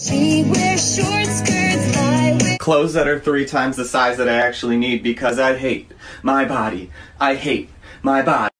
She wears short skirts, Clothes that are three times the size that I actually need because I hate my body. I hate my body.